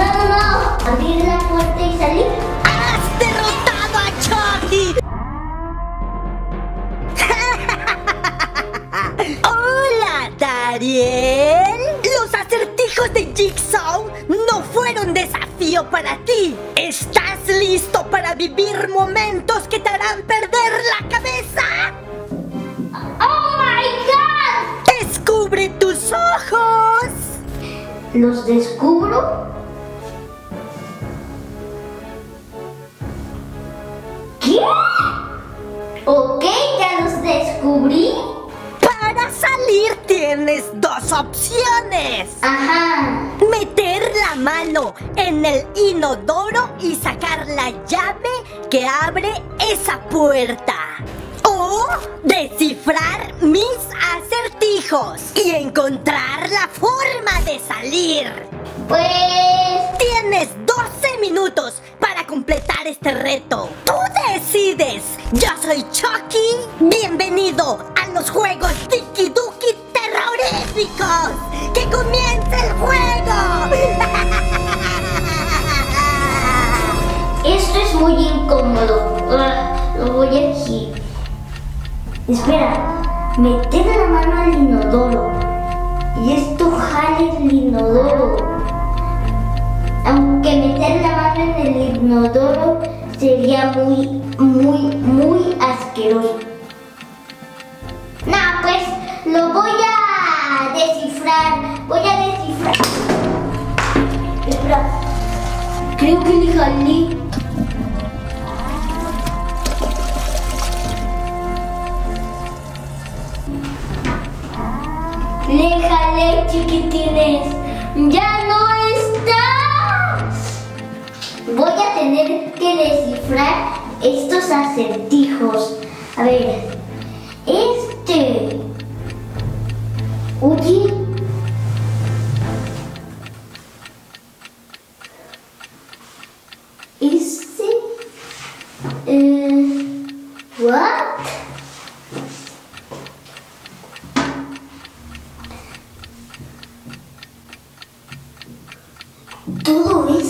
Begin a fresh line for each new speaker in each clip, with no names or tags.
Abrir la puerta y salir.
¡Has derrotado a Chucky! ¡Hola, Dariel! Los acertijos de Jigsaw no fueron desafío para ti. ¿Estás listo para vivir momentos que te harán perder la cabeza?
¡Oh my god!
¡Descubre tus ojos!
¿Los descubro? Ok, ya los descubrí.
Para salir tienes dos opciones.
Ajá.
Meter la mano en el inodoro y sacar la llave que abre esa puerta. O descifrar mis acertijos y encontrar la forma de salir.
Pues...
Tienes 12 minutos para completar este reto. A los juegos Tiki Duki terroríficos. ¡Que comience el juego!
Esto es muy incómodo. Ah, Lo voy a aquí. Espera, meter la mano al inodoro. Y esto jale el inodoro. Aunque meter la mano en el inodoro sería muy, muy, muy asqueroso. Voy a descifrar. Espera. Creo que le jalé. Le jalé, chiquitines. ¡Ya no está! Voy a tener que descifrar estos acertijos. A ver, este. Oye.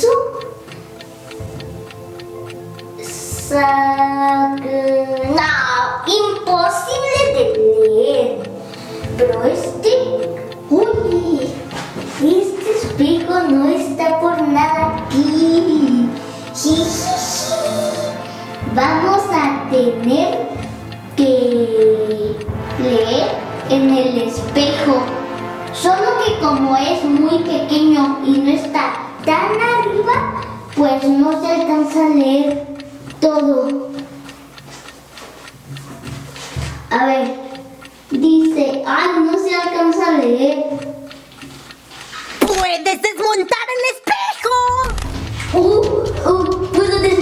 ¿Todo eso? Sa- No, imposible de leer. Pero este, uy, este espejo no está por nada aquí. Vamos a tener que leer en el espejo. Solo que como es muy pequeño y no está tan arriba, pues no se alcanza a leer todo. A ver, dice, ay, no se alcanza a leer.
¡Puedes desmontar el espejo!
Uh, uh, puedo desmontar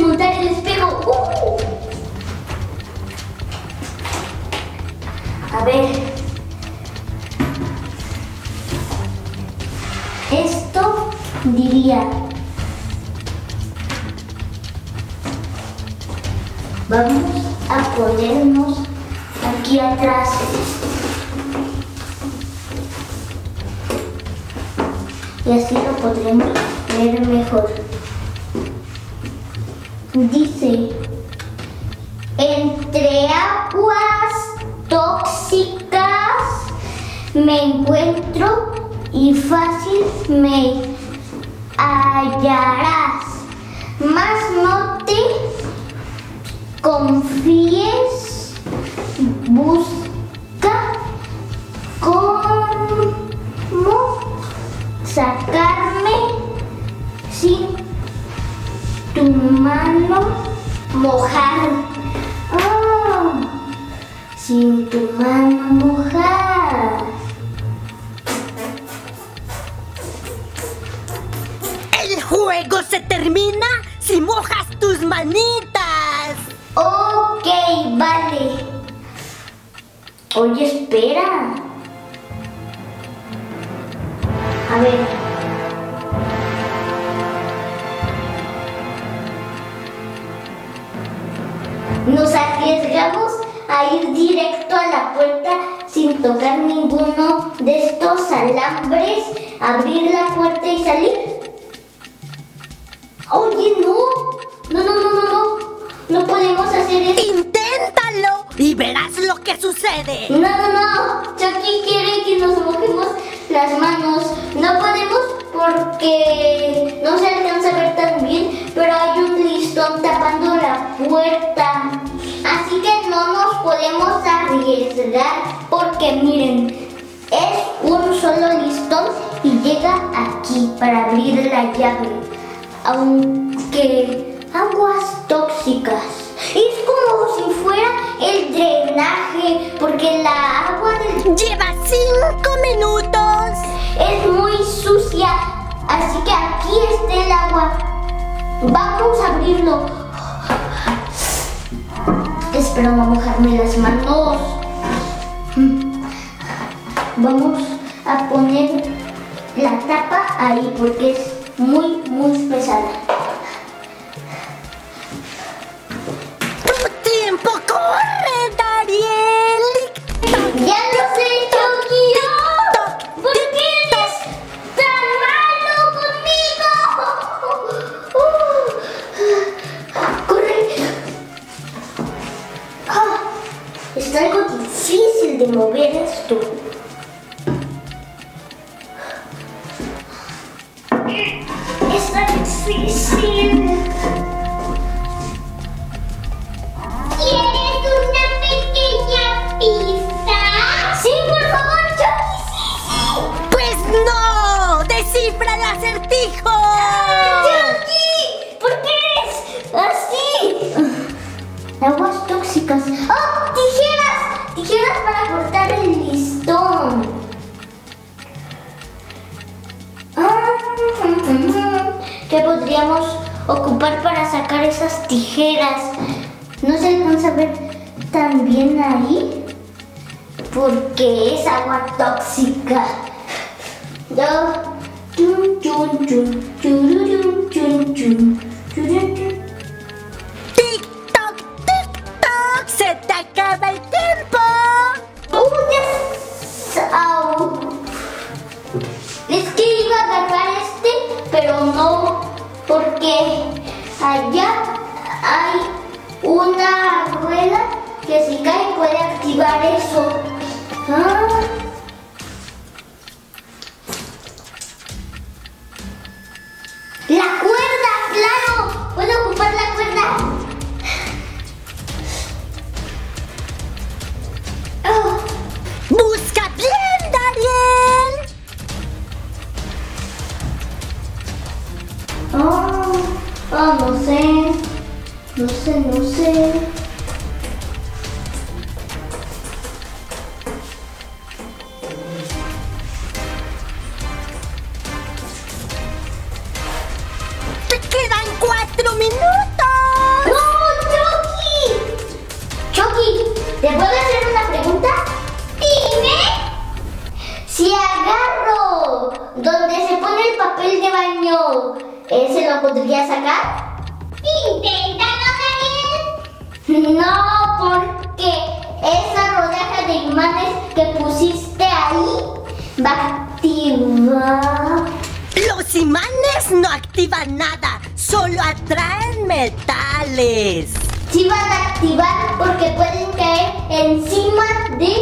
ver mejor. Dice, entre aguas tóxicas me encuentro y fácil me hallarás. Más no te confíes, busca cómo sacarme espera. A ver. Nos arriesgamos a ir directo a la puerta sin tocar ninguno de estos alambres, abrir la puerta y salir. Oye, no. No, no, no, no, no. No podemos hacer eso.
Y verás lo que sucede.
No, no, no. Chucky quiere que nos mojemos las manos. No podemos porque no se alcanza a ver tan bien, pero hay un listón tapando la puerta. Así que no nos podemos arriesgar porque miren, es un solo listón y llega aquí para abrir la llave. Aunque aguas tóxicas. Es como si fuera el drenaje, porque la agua del
Lleva cinco minutos.
es muy sucia, así que aquí está el agua. Vamos a abrirlo. Espero no mojarme las manos. Vamos a poner la tapa ahí porque es muy, muy pesada. Difícil. ¿Quieres una pequeña pista? Sí, por favor, Chucky.
Pues no. Descifra el acertijo.
¡Chucky! ¿Por qué eres así? Aguas tóxicas. ¡Oh! ¡Tijeras! Tijeras para cortar el listón. ¿Qué podríamos ocupar para sacar esas tijeras? No se alcanza a ver tan bien ahí porque es agua tóxica. No. Chun, chun, chun, chun, chun, activar
minutos.
¡No, Chucky! Chucky, ¿te puedo hacer una pregunta? Dime. Si agarro donde se pone el papel de baño, ¿ese lo podría sacar? Inténtalo, Daniel. No, porque esa rodaja de imanes que pusiste ahí va a activar.
Los imanes no activan nada, solo atraen metales.
Sí van a activar porque pueden caer encima de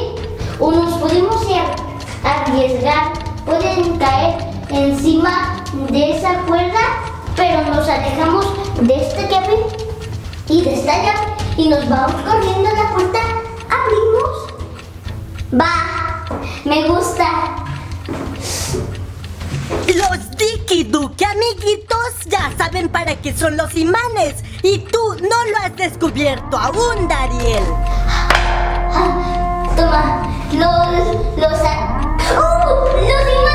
o nos podemos ar- arriesgar. Pueden caer encima de esa cuerda, pero nos alejamos de esta llave y de esta llave y nos vamos corriendo a la puerta. Abrimos. Va, me gusta.
Los Duki amiguitos ya saben para qué son los imanes y tú no lo has descubierto aún, Dariel.
Ah, Toma, los, los, ¡Uh! los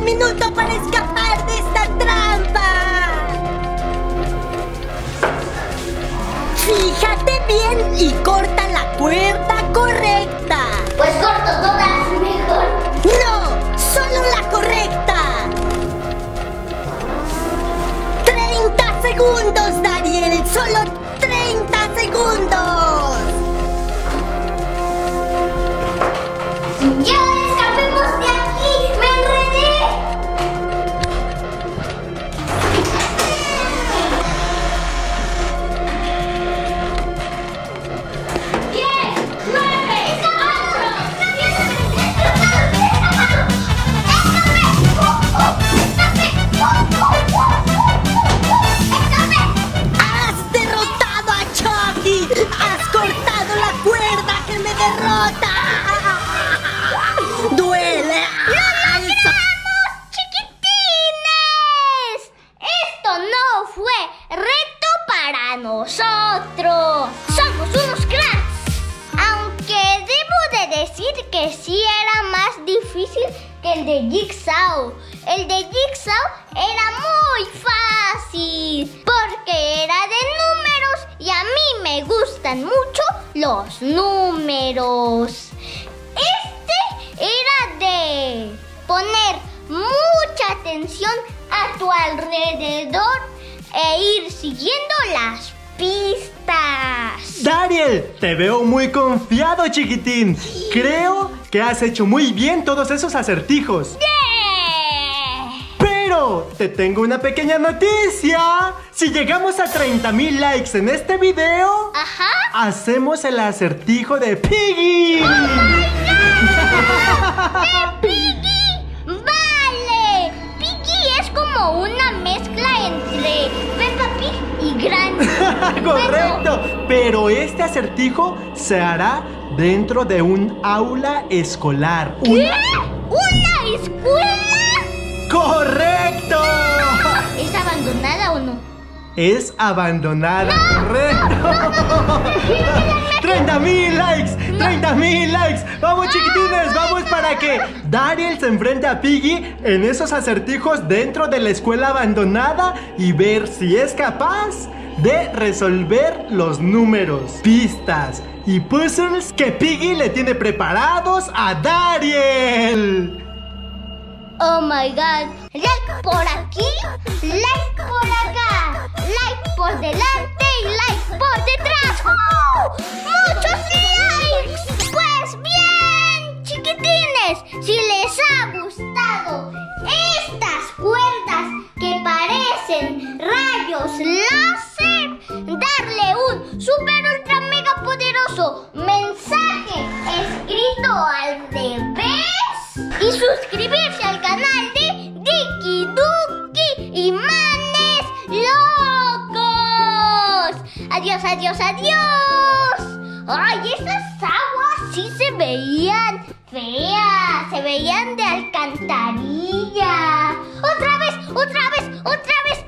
minuto los números. Este era de poner mucha atención a tu alrededor e ir siguiendo las pistas.
Dariel, te veo muy confiado, chiquitín. Creo que has hecho muy bien todos esos acertijos.
¡Yeah!
Pero te tengo una pequeña noticia. Si llegamos a 30.000 likes en este video,
Ajá.
hacemos el acertijo de Piggy.
¡Piggy! ¡Vale! Piggy es como una mezcla entre Peppa Pig y Granny.
Correcto. Pero este acertijo se hará dentro de un aula escolar.
¿Qué?
Una-
¿Una escuela?
¡Correcto!
¿Es abandonada o no?
Es abandonada, correcto. 30 mil likes, 30 mil likes. Vamos chiquitines, vamos para que Dariel se enfrente a Piggy en esos acertijos dentro de la escuela abandonada y ver si es capaz de resolver los números, pistas y puzzles que Piggy le tiene preparados a Dariel.
Oh my god. Like por aquí, like por acá, like por delante y like por detrás. ¡Uh! ¡Muchos likes! Pues bien, chiquitines, si les ha gustado estas cuerdas que parecen rayos láser, darle un super ultra mega poderoso mensaje escrito al revés y suscribirse al canal de Dicky Ducky y Manes Locos. Adiós, adiós, adiós. Ay, esas aguas sí se veían feas, se veían de alcantarilla. Otra vez, otra vez, otra vez.